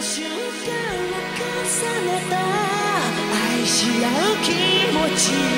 瞬間を重ねた。愛し合う気持ち。